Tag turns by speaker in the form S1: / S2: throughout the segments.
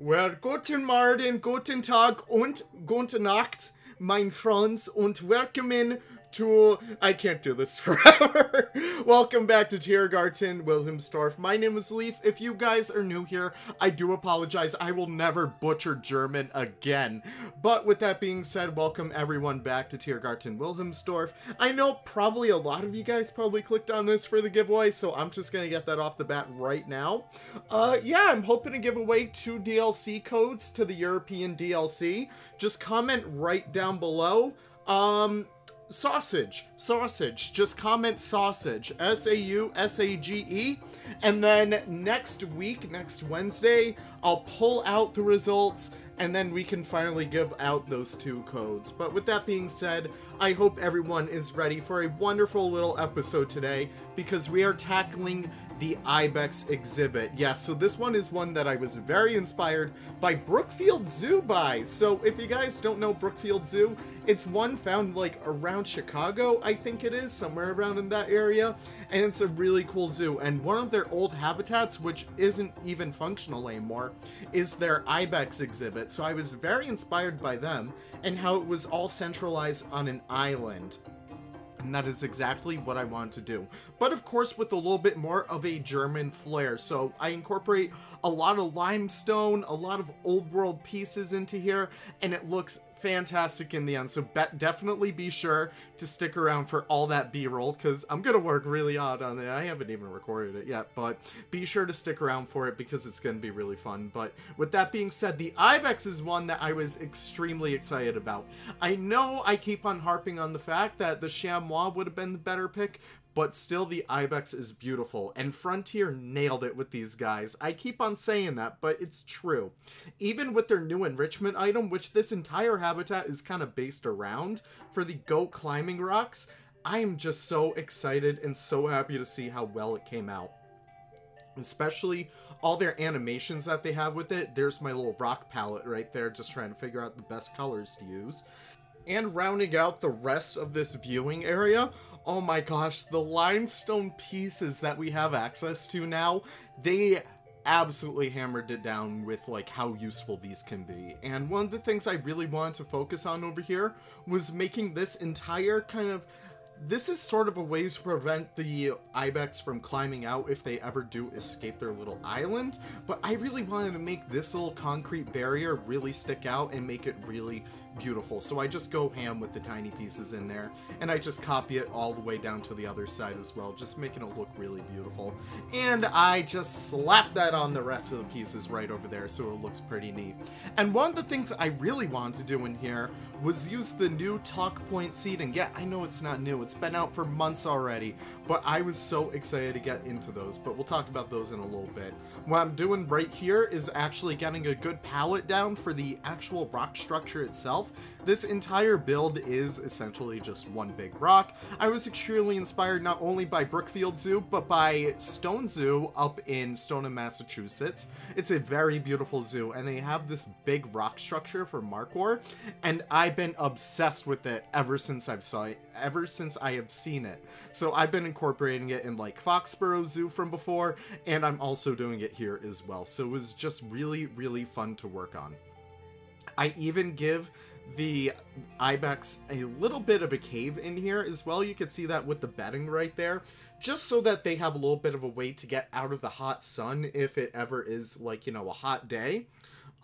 S1: Well, guten Morgen, guten Tag und gute Nacht, mein Franz, und welcome to... I can't do this forever. Welcome back to Tiergarten, Wilhelmsdorf. My name is Leaf. If you guys are new here, I do apologize. I will never butcher German again. But with that being said, welcome everyone back to Tiergarten, Wilhelmsdorf. I know probably a lot of you guys probably clicked on this for the giveaway, so I'm just going to get that off the bat right now. Uh, yeah, I'm hoping to give away two DLC codes to the European DLC. Just comment right down below. Um, sausage, sausage. Just comment sausage, S A U S A G E. And then next week, next Wednesday, I'll pull out the results and then we can finally give out those two codes. But with that being said, I hope everyone is ready for a wonderful little episode today because we are tackling the Ibex exhibit. Yeah, so this one is one that I was very inspired by Brookfield Zoo by. So if you guys don't know Brookfield Zoo, it's one found like around Chicago, I think it is, somewhere around in that area. And it's a really cool zoo. And one of their old habitats, which isn't even functional anymore, is their Ibex exhibit. So I was very inspired by them and how it was all centralized on an island. And that is exactly what I want to do. But of course with a little bit more of a German flair. So I incorporate a lot of limestone, a lot of old world pieces into here, and it looks fantastic in the end. So be definitely be sure to stick around for all that B-roll because I'm going to work really hard on it. I haven't even recorded it yet, but be sure to stick around for it because it's going to be really fun. But with that being said, the Ibex is one that I was extremely excited about. I know I keep on harping on the fact that the Chamois would have been the better pick, but still the Ibex is beautiful, and Frontier nailed it with these guys. I keep on saying that, but it's true. Even with their new enrichment item, which this entire habitat is kind of based around, for the goat climbing rocks, I am just so excited and so happy to see how well it came out. Especially all their animations that they have with it. There's my little rock palette right there, just trying to figure out the best colors to use. And rounding out the rest of this viewing area, oh my gosh, the limestone pieces that we have access to now, they absolutely hammered it down with like how useful these can be. And one of the things I really wanted to focus on over here was making this entire kind of this is sort of a way to prevent the ibex from climbing out if they ever do escape their little island, but I really wanted to make this little concrete barrier really stick out and make it really beautiful. So I just go ham with the tiny pieces in there, and I just copy it all the way down to the other side as well, just making it look really beautiful. And I just slap that on the rest of the pieces right over there so it looks pretty neat. And one of the things I really wanted to do in here was use the new talk point seed, and Yeah, I know it's not new, it's been out for months already, but I was so excited to get into those, but we'll talk about those in a little bit. What I'm doing right here is actually getting a good palette down for the actual rock structure itself, this entire build is essentially just one big rock. I was extremely inspired not only by Brookfield Zoo, but by Stone Zoo up in Stoneham, Massachusetts. It's a very beautiful zoo, and they have this big rock structure for Markhor, and I've been obsessed with it ever since I've saw it, ever since I have seen it. So I've been incorporating it in like Foxborough Zoo from before, and I'm also doing it here as well. So it was just really, really fun to work on. I even give the ibex a little bit of a cave in here as well. You can see that with the bedding right there, just so that they have a little bit of a way to get out of the hot sun if it ever is like, you know, a hot day.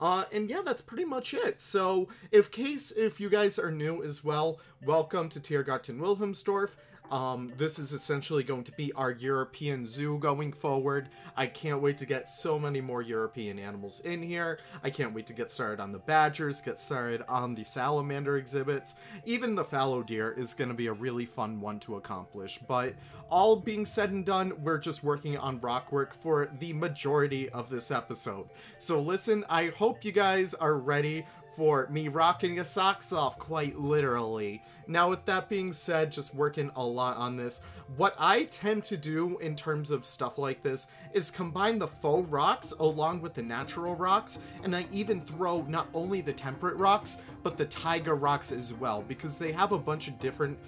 S1: Uh, and yeah, that's pretty much it. So, if case if you guys are new as well, welcome to Tiergarten Wilhelmsdorf. Um, this is essentially going to be our European zoo going forward. I can't wait to get so many more European animals in here. I can't wait to get started on the badgers, get started on the salamander exhibits. Even the fallow deer is going to be a really fun one to accomplish. But all being said and done, we're just working on rock work for the majority of this episode. So listen, I hope you guys are ready for me rocking your socks off, quite literally. Now, with that being said, just working a lot on this, what I tend to do in terms of stuff like this is combine the faux rocks along with the natural rocks, and I even throw not only the temperate rocks, but the taiga rocks as well, because they have a bunch of different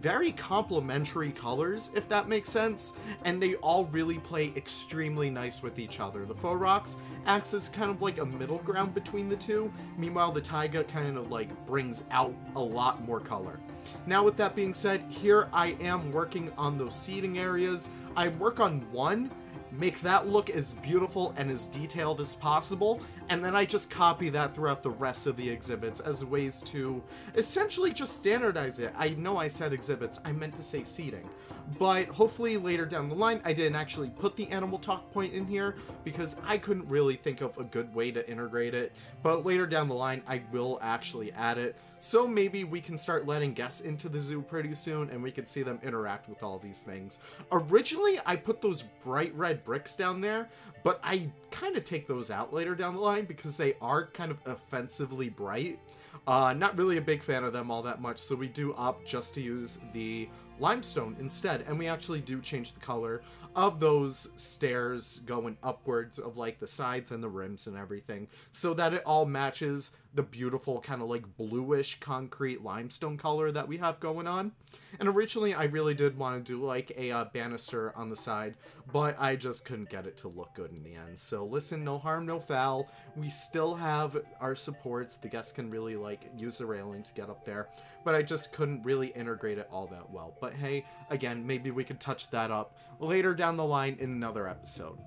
S1: very complementary colors, if that makes sense, and they all really play extremely nice with each other. The faux rocks acts as kind of like a middle ground between the two, meanwhile the taiga kind of like brings out a lot more color. Now with that being said, here I am working on those seating areas. I work on one, make that look as beautiful and as detailed as possible, and then I just copy that throughout the rest of the exhibits as ways to essentially just standardize it. I know I said exhibits, I meant to say seating. But hopefully later down the line, I didn't actually put the animal talk point in here because I couldn't really think of a good way to integrate it. But later down the line, I will actually add it. So maybe we can start letting guests into the zoo pretty soon and we can see them interact with all these things. Originally, I put those bright red bricks down there, but I kind of take those out later down the line because they are kind of offensively bright. Uh, not really a big fan of them all that much, so we do opt just to use the limestone instead, and we actually do change the color of those stairs going upwards of like the sides and the rims and everything so that it all matches the beautiful kind of like bluish concrete limestone color that we have going on. And originally I really did want to do like a uh, banister on the side, but I just couldn't get it to look good in the end. So listen, no harm, no foul. We still have our supports. The guests can really like use the railing to get up there, but I just couldn't really integrate it all that well. But hey, again, maybe we could touch that up later down the line in another episode.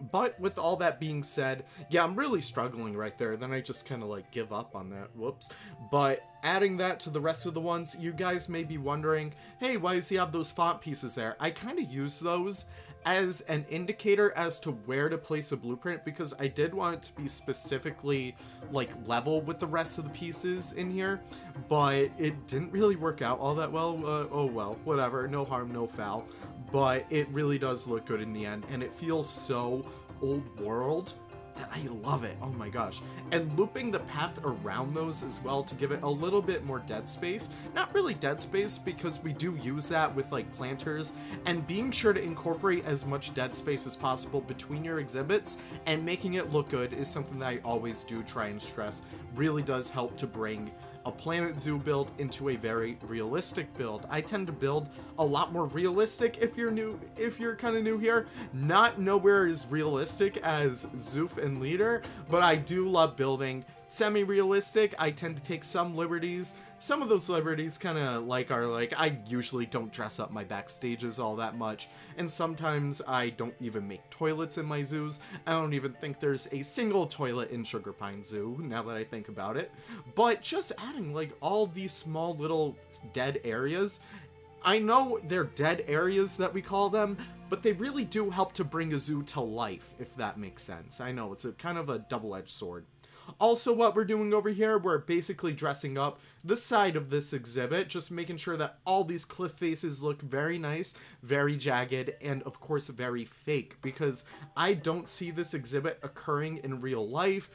S1: But with all that being said, yeah, I'm really struggling right there. Then I just kind of like give up on that. Whoops. But adding that to the rest of the ones, you guys may be wondering, hey, why does he have those font pieces there? I kind of use those as an indicator as to where to place a blueprint because I did want it to be specifically like level with the rest of the pieces in here, but it didn't really work out all that well. Uh, oh well, whatever, no harm, no foul but it really does look good in the end, and it feels so old world that I love it. Oh my gosh. And looping the path around those as well to give it a little bit more dead space. Not really dead space because we do use that with like planters and being sure to incorporate as much dead space as possible between your exhibits and making it look good is something that I always do try and stress really does help to bring a Planet Zoo build into a very realistic build. I tend to build a lot more realistic if you're new, if you're kind of new here. Not nowhere as realistic as Zoof and Leader, but I do love building semi-realistic. I tend to take some liberties some of those celebrities kind of like are like I usually don't dress up my backstages all that much and sometimes I don't even make toilets in my zoos. I don't even think there's a single toilet in Sugar Pine Zoo now that I think about it. But just adding like all these small little dead areas I know they're dead areas that we call them, but they really do help to bring a zoo to life, if that makes sense. I know, it's a kind of a double-edged sword. Also, what we're doing over here, we're basically dressing up the side of this exhibit, just making sure that all these cliff faces look very nice, very jagged, and of course very fake, because I don't see this exhibit occurring in real life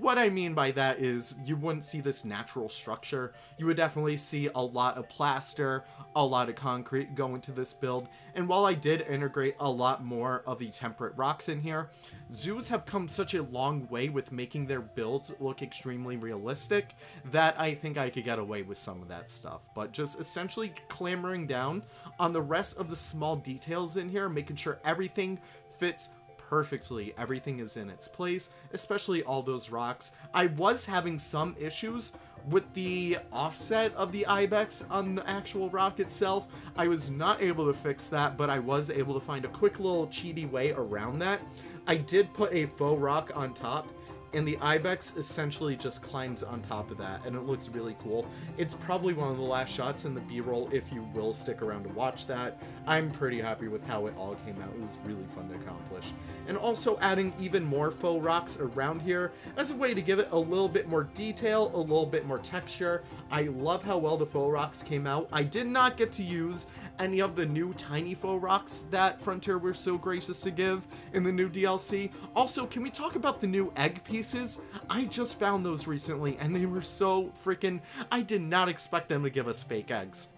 S1: what I mean by that is you wouldn't see this natural structure. You would definitely see a lot of plaster, a lot of concrete go into this build. And while I did integrate a lot more of the temperate rocks in here, zoos have come such a long way with making their builds look extremely realistic that I think I could get away with some of that stuff. But just essentially clamoring down on the rest of the small details in here, making sure everything fits perfectly. Everything is in its place, especially all those rocks. I was having some issues with the offset of the ibex on the actual rock itself. I was not able to fix that, but I was able to find a quick little cheaty way around that. I did put a faux rock on top, and the ibex essentially just climbs on top of that and it looks really cool. It's probably one of the last shots in the b-roll if you will stick around to watch that. I'm pretty happy with how it all came out. It was really fun to accomplish. And also adding even more faux rocks around here as a way to give it a little bit more detail a little bit more texture. I love how well the faux rocks came out. I did not get to use any of the new tiny faux rocks that Frontier were so gracious to give in the new DLC. Also, can we talk about the new egg pieces? I just found those recently and they were so freaking... I did not expect them to give us fake eggs.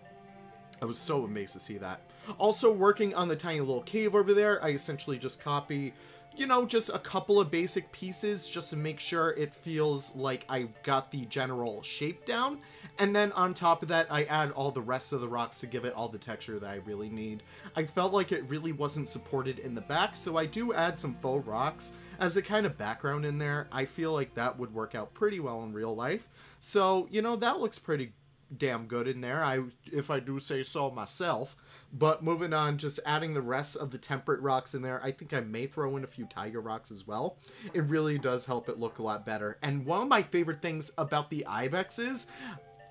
S1: I was so amazed to see that. Also, working on the tiny little cave over there, I essentially just copy you know, just a couple of basic pieces just to make sure it feels like I got the general shape down. And then on top of that, I add all the rest of the rocks to give it all the texture that I really need. I felt like it really wasn't supported in the back, so I do add some faux rocks as a kind of background in there. I feel like that would work out pretty well in real life. So, you know, that looks pretty damn good in there, I if I do say so myself. But moving on, just adding the rest of the temperate rocks in there. I think I may throw in a few taiga rocks as well. It really does help it look a lot better. And one of my favorite things about the ibexes,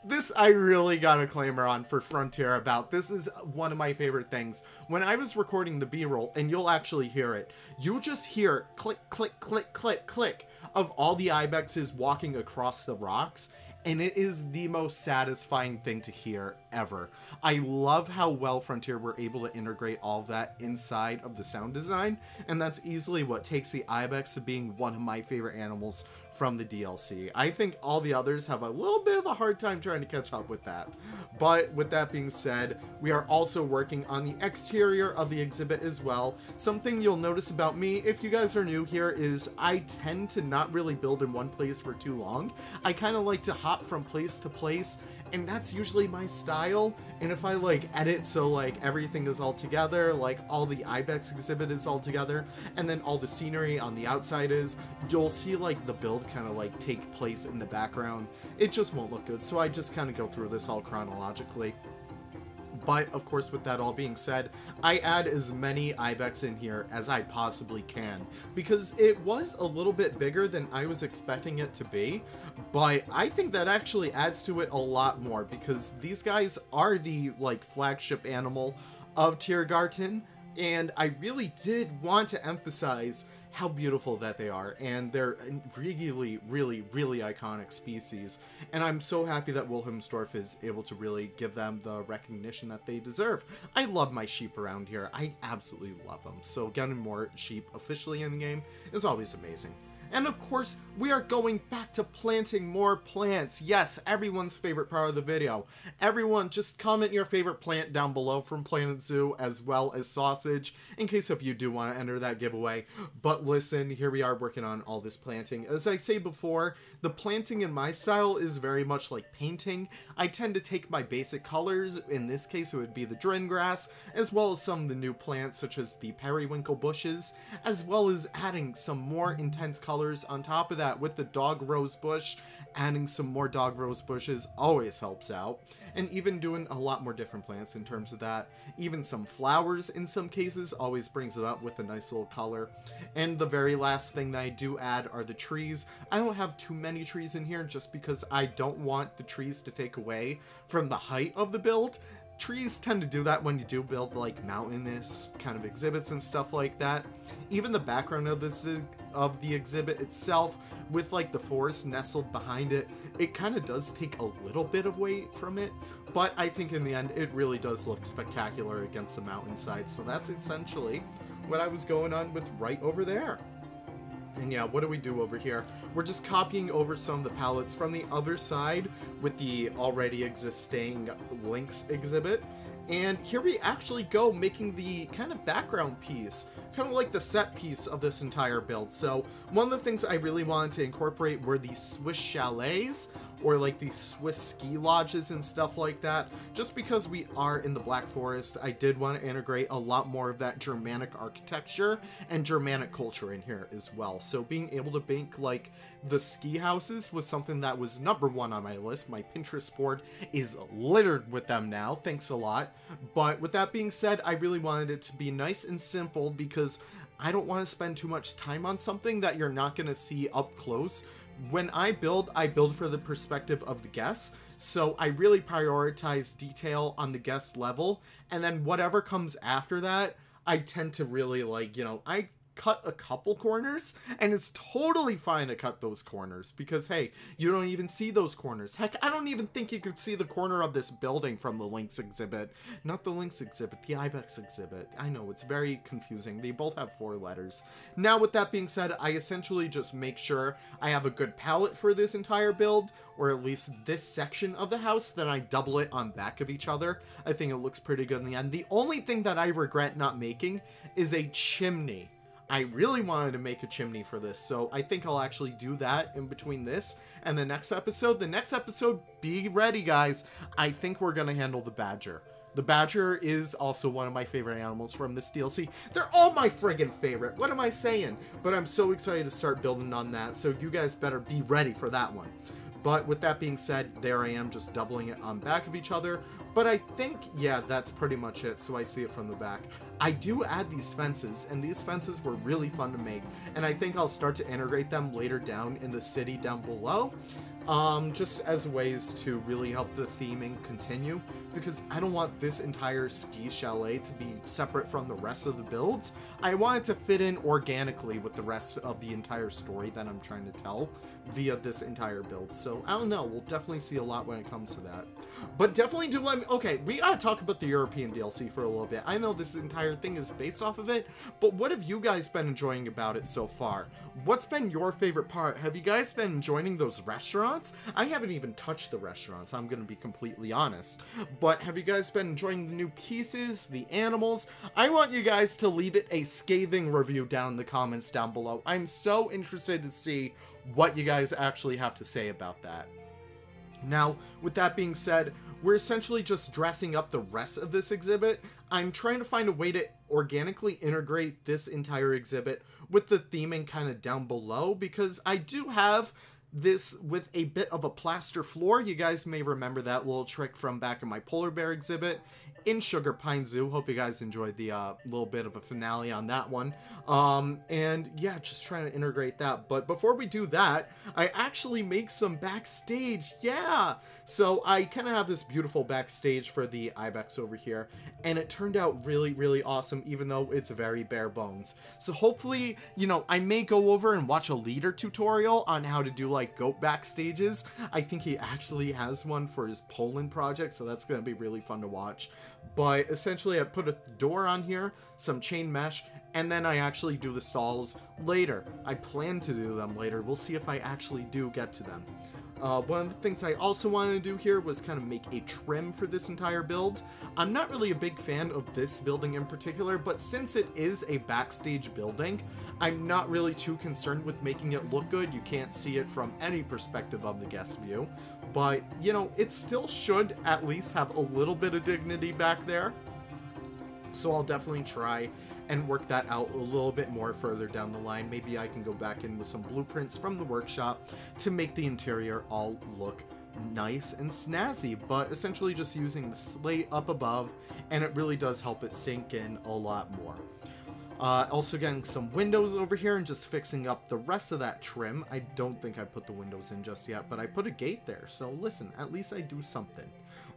S1: this I really got a claimer on for Frontier about. This is one of my favorite things. When I was recording the B-roll, and you'll actually hear it, you just hear click, click, click, click, click of all the ibexes walking across the rocks and it is the most satisfying thing to hear ever. I love how well Frontier were able to integrate all that inside of the sound design, and that's easily what takes the Ibex to being one of my favorite animals from the DLC. I think all the others have a little bit of a hard time trying to catch up with that. But with that being said, we are also working on the exterior of the exhibit as well. Something you'll notice about me, if you guys are new here, is I tend to not really build in one place for too long. I kind of like to hop from place to place and that's usually my style. And if I like edit so like everything is all together, like all the Ibex exhibit is all together, and then all the scenery on the outside is, you'll see like the build kind of like take place in the background. It just won't look good, so I just kind of go through this all chronologically. But, of course, with that all being said, I add as many Ibex in here as I possibly can, because it was a little bit bigger than I was expecting it to be, but I think that actually adds to it a lot more, because these guys are the, like, flagship animal of Tiergarten, and I really did want to emphasize how beautiful that they are, and they're really, really, really iconic species. And I'm so happy that Wilhelmsdorf is able to really give them the recognition that they deserve. I love my sheep around here. I absolutely love them. So getting more sheep officially in the game is always amazing. And of course, we are going back to planting more plants. Yes, everyone's favorite part of the video. Everyone, just comment your favorite plant down below from Planet Zoo, as well as sausage, in case if you do want to enter that giveaway. But listen, here we are working on all this planting. As I say before, the planting in my style is very much like painting. I tend to take my basic colors, in this case it would be the dren grass, as well as some of the new plants such as the periwinkle bushes, as well as adding some more intense colors colors on top of that with the dog rose bush adding some more dog rose bushes always helps out. And even doing a lot more different plants in terms of that. Even some flowers in some cases always brings it up with a nice little color. And the very last thing that I do add are the trees. I don't have too many trees in here just because I don't want the trees to take away from the height of the build trees tend to do that when you do build like mountainous kind of exhibits and stuff like that. Even the background of this of the exhibit itself with like the forest nestled behind it, it kind of does take a little bit of weight from it, but I think in the end it really does look spectacular against the mountainside. So that's essentially what I was going on with right over there. And yeah, what do we do over here? We're just copying over some of the palettes from the other side with the already existing Lynx exhibit. And here we actually go making the kind of background piece, kind of like the set piece of this entire build. So one of the things I really wanted to incorporate were these Swiss chalets, or like the Swiss ski lodges and stuff like that. Just because we are in the Black Forest, I did want to integrate a lot more of that Germanic architecture and Germanic culture in here as well. So being able to make like the ski houses was something that was number one on my list. My Pinterest board is littered with them now, thanks a lot. But with that being said, I really wanted it to be nice and simple because I don't want to spend too much time on something that you're not going to see up close when I build, I build for the perspective of the guests. So I really prioritize detail on the guest level. And then whatever comes after that, I tend to really like, you know, I cut a couple corners and it's totally fine to cut those corners because hey you don't even see those corners. Heck i don't even think you could see the corner of this building from the lynx exhibit. Not the lynx exhibit the ibex exhibit. I know it's very confusing. They both have four letters. Now with that being said i essentially just make sure i have a good palette for this entire build or at least this section of the house then i double it on back of each other. I think it looks pretty good in the end. The only thing that i regret not making is a chimney I really wanted to make a chimney for this, so I think I'll actually do that in between this and the next episode. The next episode, be ready, guys. I think we're going to handle the badger. The badger is also one of my favorite animals from this DLC. They're all my friggin' favorite. What am I saying? But I'm so excited to start building on that, so you guys better be ready for that one. But with that being said, there I am just doubling it on back of each other. But I think, yeah, that's pretty much it, so I see it from the back. I do add these fences, and these fences were really fun to make, and I think I'll start to integrate them later down in the city down below um, just as ways to really help the theming continue, because I don't want this entire ski chalet to be separate from the rest of the builds. I want it to fit in organically with the rest of the entire story that I'm trying to tell via this entire build. So I don't know, we'll definitely see a lot when it comes to that. But definitely do let me, okay, we gotta talk about the European DLC for a little bit. I know this entire thing is based off of it, but what have you guys been enjoying about it so far? What's been your favorite part? Have you guys been enjoying those restaurants? I haven't even touched the restaurants, I'm gonna be completely honest. But have you guys been enjoying the new pieces, the animals? I want you guys to leave it a scathing review down in the comments down below. I'm so interested to see what you guys actually have to say about that. Now, with that being said, we're essentially just dressing up the rest of this exhibit. I'm trying to find a way to organically integrate this entire exhibit with the theming kind of down below because I do have this with a bit of a plaster floor. You guys may remember that little trick from back in my polar bear exhibit in Sugar Pine Zoo. Hope you guys enjoyed the uh, little bit of a finale on that one. Um, and yeah, just trying to integrate that. But before we do that, I actually make some backstage. Yeah! So I kind of have this beautiful backstage for the Ibex over here. And it turned out really, really awesome, even though it's very bare bones. So hopefully, you know, I may go over and watch a leader tutorial on how to do like goat backstages. I think he actually has one for his Poland project, so that's going to be really fun to watch. But essentially, I put a door on here, some chain mesh, and then I actually do the stalls later. I plan to do them later. We'll see if I actually do get to them. Uh, one of the things I also wanted to do here was kind of make a trim for this entire build. I'm not really a big fan of this building in particular, but since it is a backstage building, I'm not really too concerned with making it look good. You can't see it from any perspective of the guest view, but, you know, it still should at least have a little bit of dignity back there. So I'll definitely try and work that out a little bit more further down the line. Maybe I can go back in with some blueprints from the workshop to make the interior all look nice and snazzy, but essentially just using the slate up above, and it really does help it sink in a lot more. Uh, also getting some windows over here and just fixing up the rest of that trim. I don't think I put the windows in just yet, but I put a gate there, so listen, at least I do something.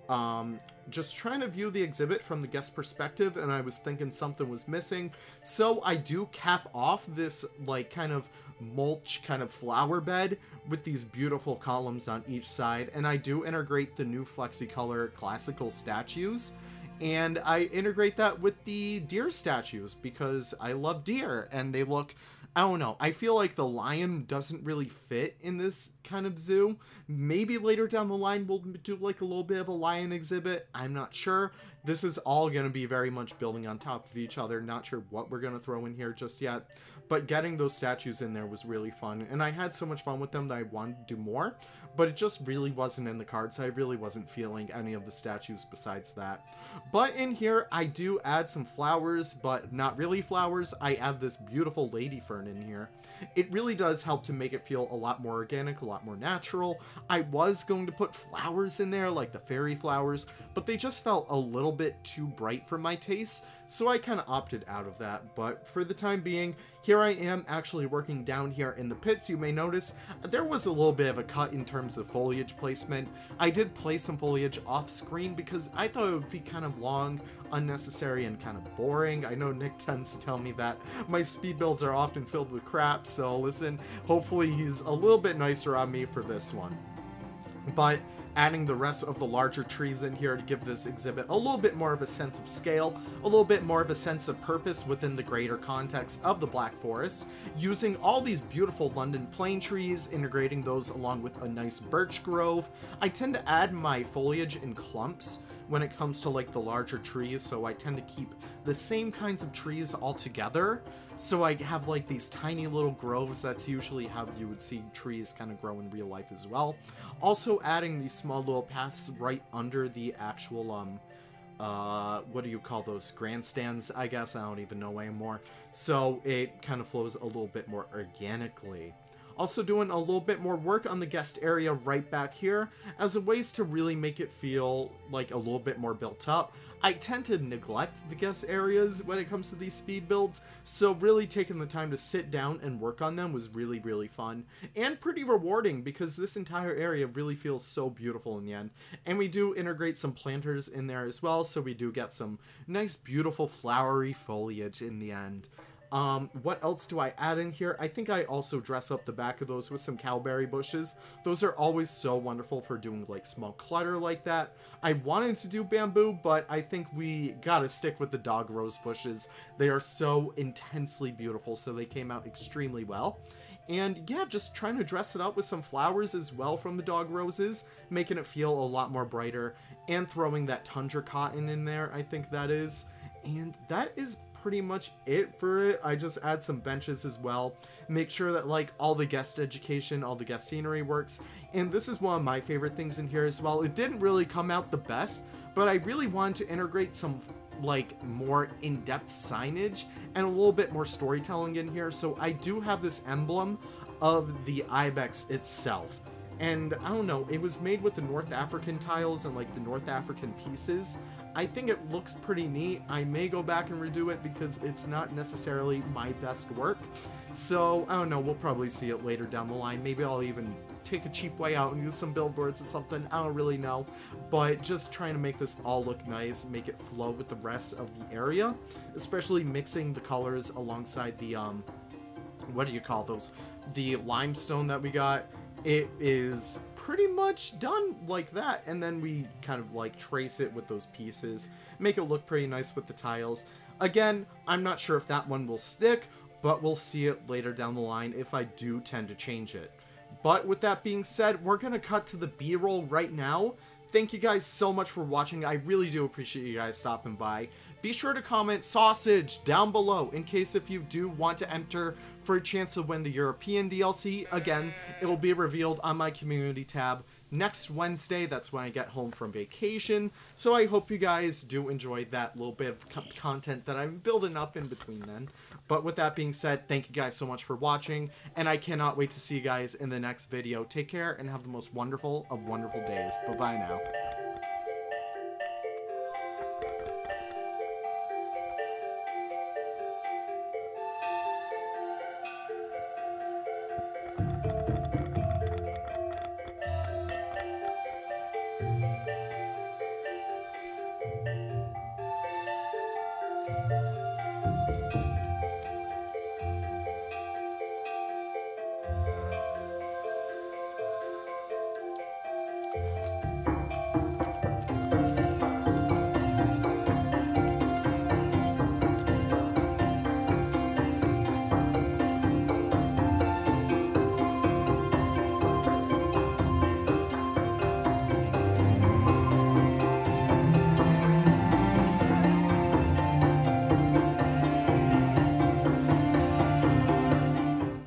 S1: Um, just trying to view the exhibit from the guest perspective, and I was thinking something was missing. So I do cap off this, like, kind of mulch kind of flower bed with these beautiful columns on each side, and I do integrate the new FlexiColor classical statues. And I integrate that with the deer statues because I love deer and they look I don't know. I feel like the lion doesn't really fit in this kind of zoo. Maybe later down the line we'll do like a little bit of a lion exhibit. I'm not sure. This is all going to be very much building on top of each other. Not sure what we're going to throw in here just yet. But getting those statues in there was really fun. And I had so much fun with them that I wanted to do more. But it just really wasn't in the cards. I really wasn't feeling any of the statues besides that. But in here, I do add some flowers, but not really flowers. I add this beautiful lady fern in here. It really does help to make it feel a lot more organic, a lot more natural. I was going to put flowers in there, like the fairy flowers, but they just felt a little bit too bright for my taste, so I kind of opted out of that. But for the time being, here I am actually working down here in the pits. You may notice there was a little bit of a cut in terms of foliage placement. I did place some foliage off screen because I thought it would be kind of long, unnecessary, and kind of boring. I know Nick tends to tell me that my speed builds are often filled with crap, so listen, hopefully he's a little bit nicer on me for this one. But adding the rest of the larger trees in here to give this exhibit a little bit more of a sense of scale, a little bit more of a sense of purpose within the greater context of the Black Forest, using all these beautiful London plane trees, integrating those along with a nice birch grove. I tend to add my foliage in clumps, when it comes to like the larger trees, so I tend to keep the same kinds of trees all together. So I have like these tiny little groves. That's usually how you would see trees kind of grow in real life as well. Also adding these small little paths right under the actual um uh, what do you call those grandstands? I guess I don't even know anymore. So it kind of flows a little bit more organically. Also doing a little bit more work on the guest area right back here as a ways to really make it feel like a little bit more built up. I tend to neglect the guest areas when it comes to these speed builds, so really taking the time to sit down and work on them was really, really fun and pretty rewarding because this entire area really feels so beautiful in the end. And we do integrate some planters in there as well, so we do get some nice, beautiful flowery foliage in the end. Um, what else do I add in here? I think I also dress up the back of those with some cowberry bushes. Those are always so wonderful for doing like small clutter like that. I wanted to do bamboo, but I think we gotta stick with the dog rose bushes. They are so intensely beautiful, so they came out extremely well. And yeah, just trying to dress it up with some flowers as well from the dog roses, making it feel a lot more brighter, and throwing that tundra cotton in there, I think that is. And that is pretty much it for it. I just add some benches as well. Make sure that like all the guest education, all the guest scenery works. And this is one of my favorite things in here as well. It didn't really come out the best, but I really wanted to integrate some like more in-depth signage and a little bit more storytelling in here. So I do have this emblem of the ibex itself. And I don't know, it was made with the North African tiles and like the North African pieces. I think it looks pretty neat. I may go back and redo it because it's not necessarily my best work. So, I don't know, we'll probably see it later down the line. Maybe I'll even take a cheap way out and use some billboards or something. I don't really know. But just trying to make this all look nice, make it flow with the rest of the area. Especially mixing the colors alongside the, um, what do you call those? The limestone that we got. It is pretty much done like that. And then we kind of like trace it with those pieces, make it look pretty nice with the tiles. Again, I'm not sure if that one will stick, but we'll see it later down the line if I do tend to change it. But with that being said, we're to cut to the B-roll right now. Thank you guys so much for watching. I really do appreciate you guys stopping by. Be sure to comment sausage down below in case if you do want to enter for a chance to win the European DLC. Again, it will be revealed on my community tab next Wednesday. That's when I get home from vacation. So I hope you guys do enjoy that little bit of content that I'm building up in between then. But with that being said, thank you guys so much for watching, and I cannot wait to see you guys in the next video. Take care and have the most wonderful of wonderful days. Bye-bye now.